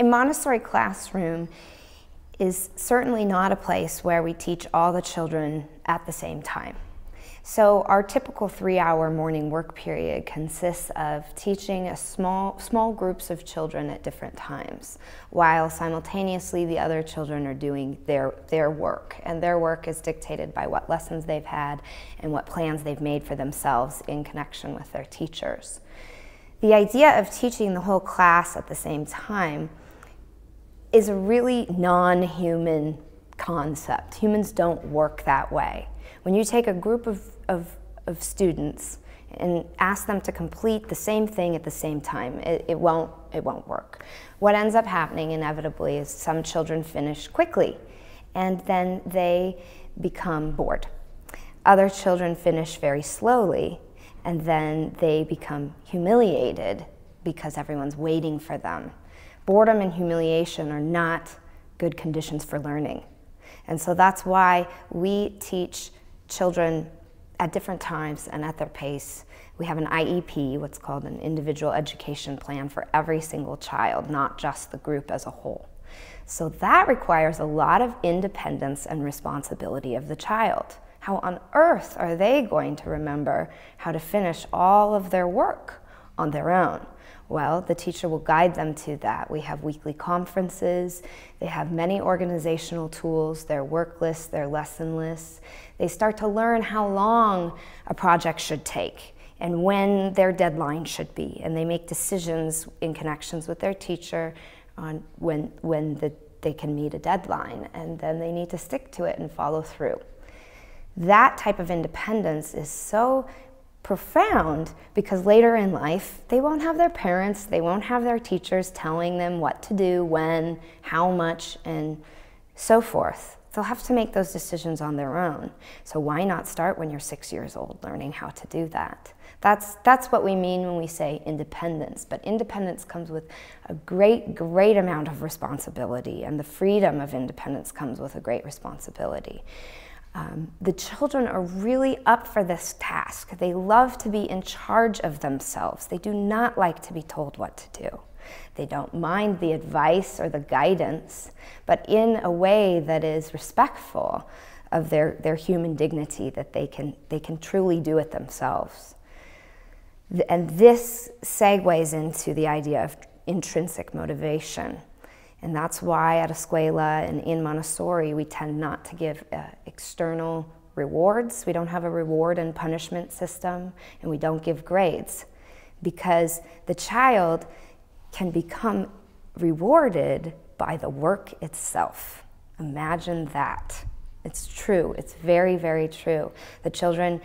A Montessori classroom is certainly not a place where we teach all the children at the same time. So our typical three-hour morning work period consists of teaching a small, small groups of children at different times, while simultaneously the other children are doing their, their work. And their work is dictated by what lessons they've had and what plans they've made for themselves in connection with their teachers. The idea of teaching the whole class at the same time is a really non-human concept. Humans don't work that way. When you take a group of, of, of students and ask them to complete the same thing at the same time, it, it, won't, it won't work. What ends up happening inevitably is some children finish quickly and then they become bored. Other children finish very slowly and then they become humiliated because everyone's waiting for them. Boredom and humiliation are not good conditions for learning. And so that's why we teach children at different times and at their pace. We have an IEP, what's called an individual education plan for every single child, not just the group as a whole. So that requires a lot of independence and responsibility of the child. How on earth are they going to remember how to finish all of their work on their own? Well, the teacher will guide them to that. We have weekly conferences. They have many organizational tools, their work lists, their lesson lists. They start to learn how long a project should take and when their deadline should be. And they make decisions in connections with their teacher on when, when the, they can meet a deadline. And then they need to stick to it and follow through. That type of independence is so profound because later in life, they won't have their parents, they won't have their teachers telling them what to do, when, how much, and so forth. They'll have to make those decisions on their own. So why not start when you're six years old learning how to do that? That's, that's what we mean when we say independence. But independence comes with a great, great amount of responsibility, and the freedom of independence comes with a great responsibility. Um, the children are really up for this task. They love to be in charge of themselves. They do not like to be told what to do. They don't mind the advice or the guidance, but in a way that is respectful of their, their human dignity, that they can, they can truly do it themselves. And this segues into the idea of intrinsic motivation. And that's why at Escuela and in Montessori, we tend not to give uh, external rewards. We don't have a reward and punishment system, and we don't give grades because the child can become rewarded by the work itself. Imagine that. It's true. It's very, very true. The children,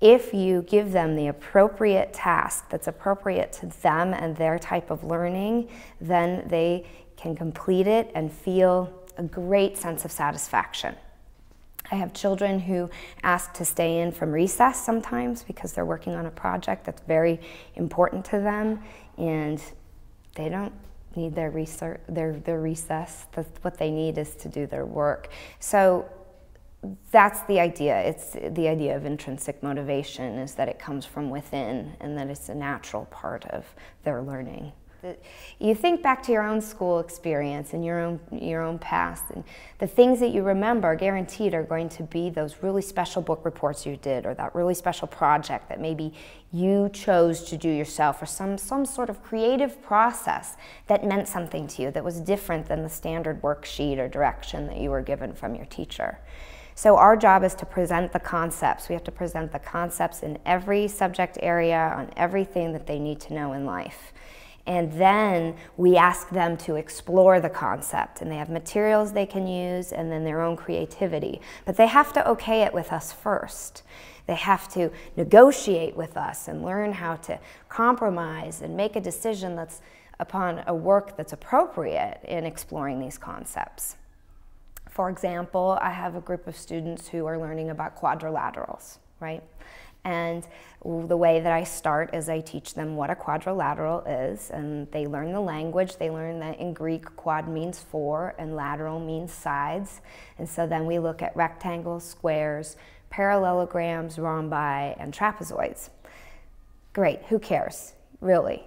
if you give them the appropriate task that's appropriate to them and their type of learning, then they can complete it and feel a great sense of satisfaction. I have children who ask to stay in from recess sometimes because they're working on a project that's very important to them and they don't need their, research, their, their recess. That's what they need is to do their work. So that's the idea. It's the idea of intrinsic motivation is that it comes from within and that it's a natural part of their learning. You think back to your own school experience and your own, your own past, and the things that you remember guaranteed are going to be those really special book reports you did, or that really special project that maybe you chose to do yourself, or some, some sort of creative process that meant something to you, that was different than the standard worksheet or direction that you were given from your teacher. So our job is to present the concepts. We have to present the concepts in every subject area on everything that they need to know in life and then we ask them to explore the concept. And they have materials they can use and then their own creativity. But they have to okay it with us first. They have to negotiate with us and learn how to compromise and make a decision that's upon a work that's appropriate in exploring these concepts. For example i have a group of students who are learning about quadrilaterals right and the way that I start is I teach them what a quadrilateral is, and they learn the language. They learn that in Greek, quad means four and lateral means sides. And so then we look at rectangles, squares, parallelograms, rhombi, and trapezoids. Great, who cares, really?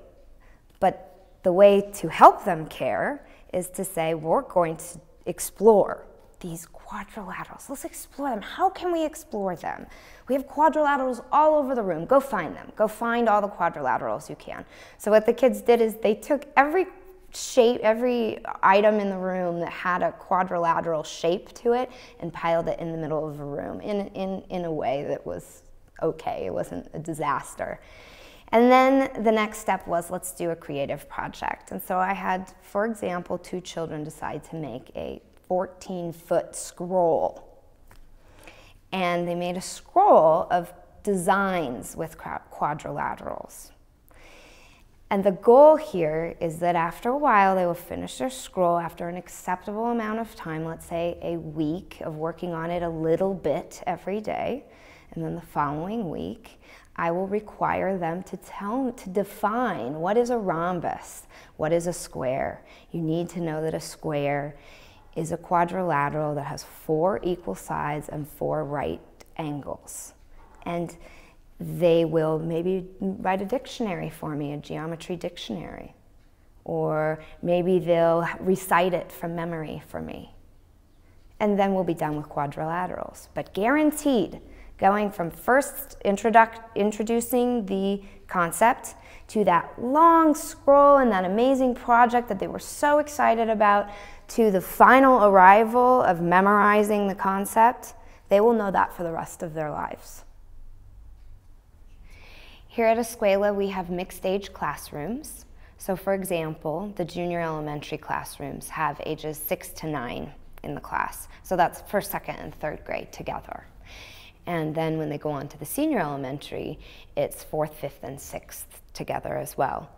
But the way to help them care is to say we're going to explore these quadrilaterals. Let's explore them. How can we explore them? We have quadrilaterals all over the room. Go find them. Go find all the quadrilaterals you can. So what the kids did is they took every shape, every item in the room that had a quadrilateral shape to it and piled it in the middle of the room in, in, in a way that was okay. It wasn't a disaster. And then the next step was let's do a creative project. And so I had, for example, two children decide to make a 14 foot scroll. And they made a scroll of designs with quadrilaterals. And the goal here is that after a while, they will finish their scroll after an acceptable amount of time, let's say a week of working on it a little bit every day. And then the following week, I will require them to tell, to define what is a rhombus, what is a square. You need to know that a square is a quadrilateral that has four equal sides and four right angles. And they will maybe write a dictionary for me, a geometry dictionary. Or maybe they'll recite it from memory for me. And then we'll be done with quadrilaterals. But guaranteed, going from first introducing the concept to that long scroll and that amazing project that they were so excited about to the final arrival of memorizing the concept, they will know that for the rest of their lives. Here at Escuela, we have mixed age classrooms. So for example, the junior elementary classrooms have ages six to nine in the class. So that's first, second, and third grade together. And then when they go on to the senior elementary, it's fourth, fifth, and sixth together as well.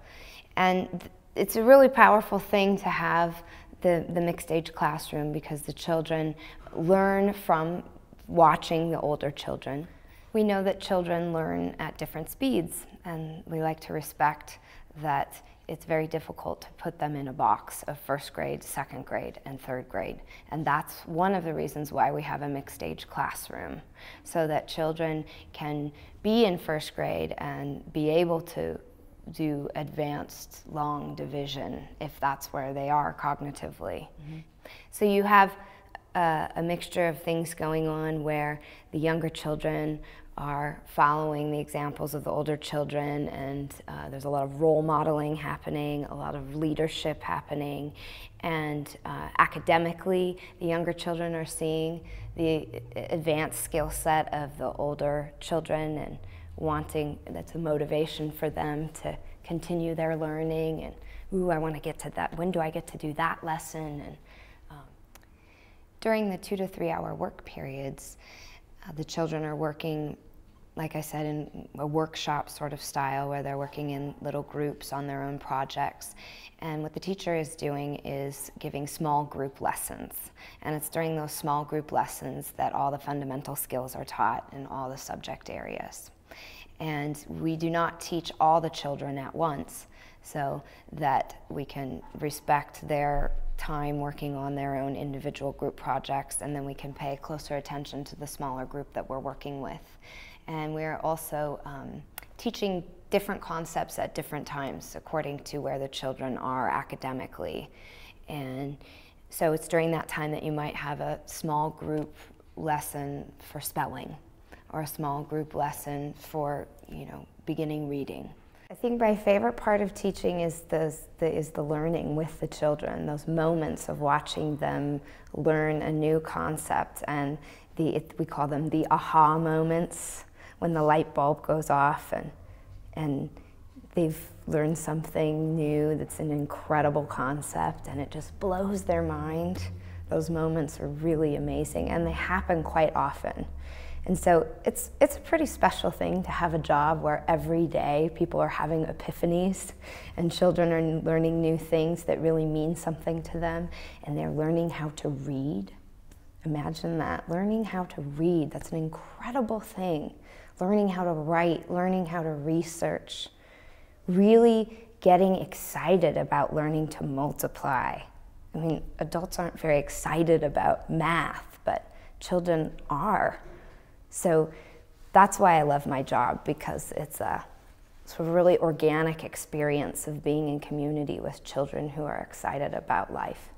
And it's a really powerful thing to have the, the mixed age classroom because the children learn from watching the older children. We know that children learn at different speeds, and we like to respect that it's very difficult to put them in a box of first grade, second grade, and third grade. And that's one of the reasons why we have a mixed age classroom, so that children can be in first grade and be able to do advanced long division if that's where they are cognitively. Mm -hmm. So you have uh, a mixture of things going on where the younger children are following the examples of the older children and uh, there's a lot of role modeling happening, a lot of leadership happening, and uh, academically the younger children are seeing the advanced skill set of the older children and wanting, that's a motivation for them to continue their learning and, ooh, I want to get to that, when do I get to do that lesson? And um, during the two to three hour work periods, uh, the children are working, like I said, in a workshop sort of style where they're working in little groups on their own projects. And what the teacher is doing is giving small group lessons. And it's during those small group lessons that all the fundamental skills are taught in all the subject areas and we do not teach all the children at once so that we can respect their time working on their own individual group projects and then we can pay closer attention to the smaller group that we're working with. And we're also um, teaching different concepts at different times according to where the children are academically. And so it's during that time that you might have a small group lesson for spelling or a small group lesson for, you know, beginning reading. I think my favorite part of teaching is the, the, is the learning with the children, those moments of watching them learn a new concept and the, it, we call them the aha moments when the light bulb goes off and, and they've learned something new that's an incredible concept and it just blows their mind. Those moments are really amazing and they happen quite often. And so it's, it's a pretty special thing to have a job where every day people are having epiphanies and children are learning new things that really mean something to them and they're learning how to read. Imagine that, learning how to read, that's an incredible thing. Learning how to write, learning how to research, really getting excited about learning to multiply. I mean, adults aren't very excited about math, but children are. So that's why I love my job because it's a, sort of really organic experience of being in community with children who are excited about life.